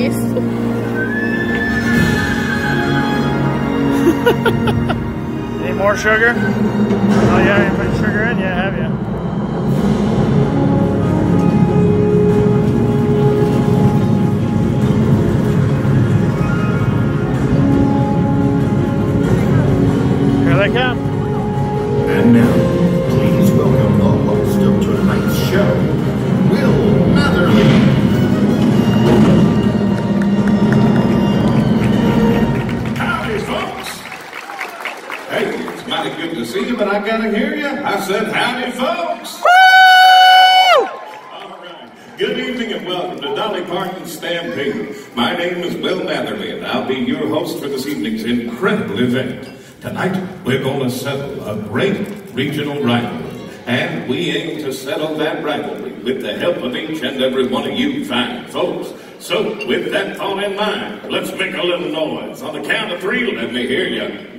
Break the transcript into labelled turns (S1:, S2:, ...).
S1: please. Need more sugar? Oh yeah, you put sugar in? Yeah, have you? Here they come.
S2: And now, please welcome the host of tonight's show.
S3: Hey, it's mighty good to see you, but I gotta hear you. I said, howdy, folks. All right. Good evening and welcome to Dolly Parton Stampede. My name is Will Matherly, and I'll be your host for this evening's incredible event. Tonight, we're going to settle a great regional rivalry. And we aim to settle that rivalry with the help of each and every one of you fine folks. So, with that thought in mind, let's make a little noise. On the count of three, let me hear you.